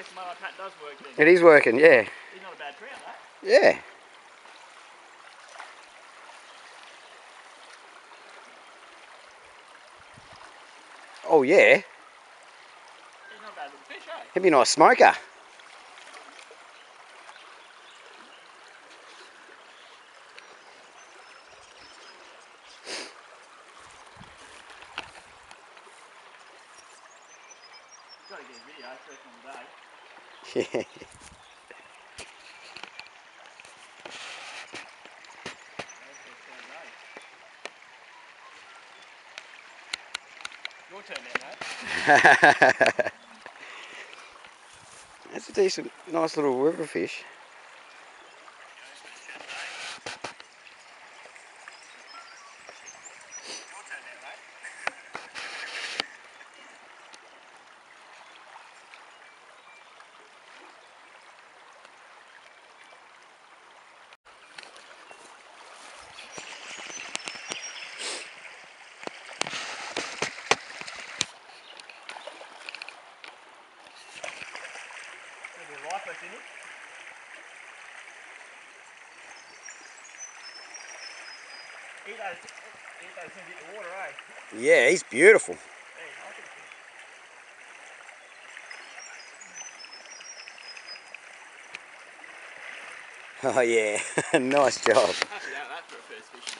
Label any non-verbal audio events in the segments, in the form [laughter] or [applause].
guess my does work then. It is working, yeah. He's not a bad trout, that. Yeah. Oh yeah, He's not a bad little fish, eh? he'd be a nice smoker. Gotta get a video first on the day. Yeah. Your turn then. That's a decent, nice little river fish. Your turn then, mate. There'll be a life vest in it. Eh? Yeah, he's beautiful. Oh yeah, nice job. Happy out that for a first fish.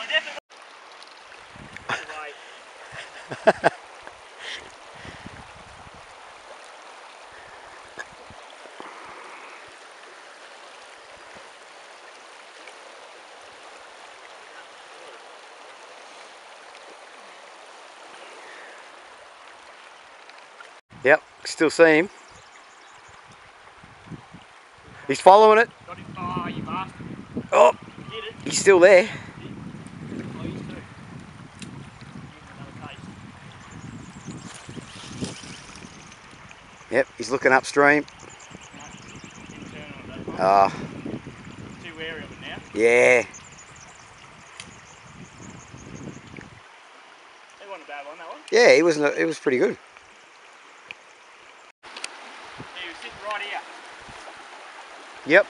I definitely. Wait. [laughs] Yep, still see him. He's following it. Oh, you bastard. Oh, he's still there. Yep, he's looking upstream. Didn't turn on it that time. Ah, Too wary of it now. yeah. That wasn't a bad one, that one. Yeah, he was. It was pretty good. He was sitting right here. Yep.